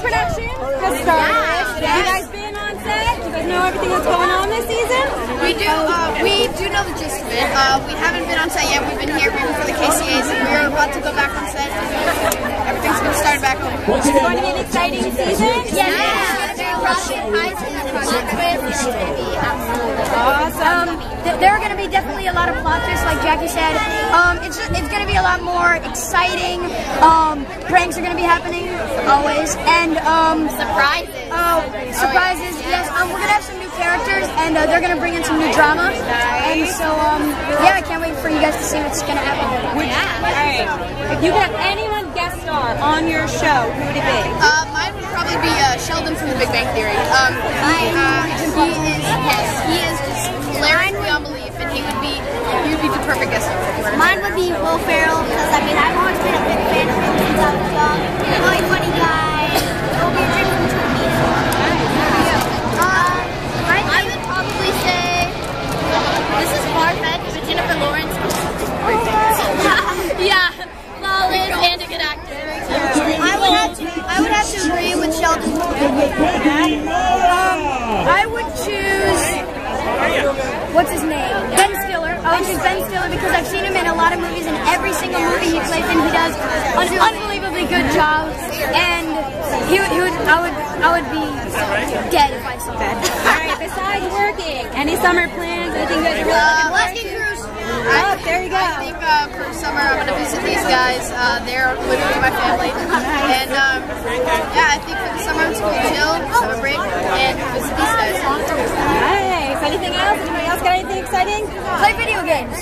pre-production has started. Have you guys been on set? Do you guys know everything that's going on this season? We do. Uh, we do know the gist of it. Uh, we haven't been on set yet. We've been here waiting for the KCAs, and we're about to go back on set. Everything's going to start back over. It's going to be an exciting season. Yeah. Um, th- there are going to be definitely a lot of plot twists, like Jackie said. Um, it's just, it's going to be more exciting. Um, pranks are going to be happening always, and um, Surprises. Oh, surprises! Yes, um, we're gonna have some new characters, and uh, they're gonna bring in some new drama. And so, um, yeah, I can't wait for you guys to see what's gonna happen. All right. If you could have anyone guest star on your show, who would it be? Uh, mine would probably be uh, Sheldon from The Big Bang Theory. Um, he, uh, he is yes, he is just hilarious beyond belief, and he would be he would be the perfect guest star. Mine would be Will Ferrell Sheldon. I would choose what's his name? Ben Stiller. I would choose Ben Stiller because I've seen him in a lot of movies, and every single movie he plays in, he does an unbelievably good job. And he, he would, I would, I would be dead if I saw. All right. Besides working, any summer plans? Uh, for summer I'm gonna visit these guys. Uh, they're literally my family, and um, yeah, I think for the summer I'm just gonna chill, summer break, and visit these guys. Nice. Anything else? Anybody else got anything exciting? Play video games.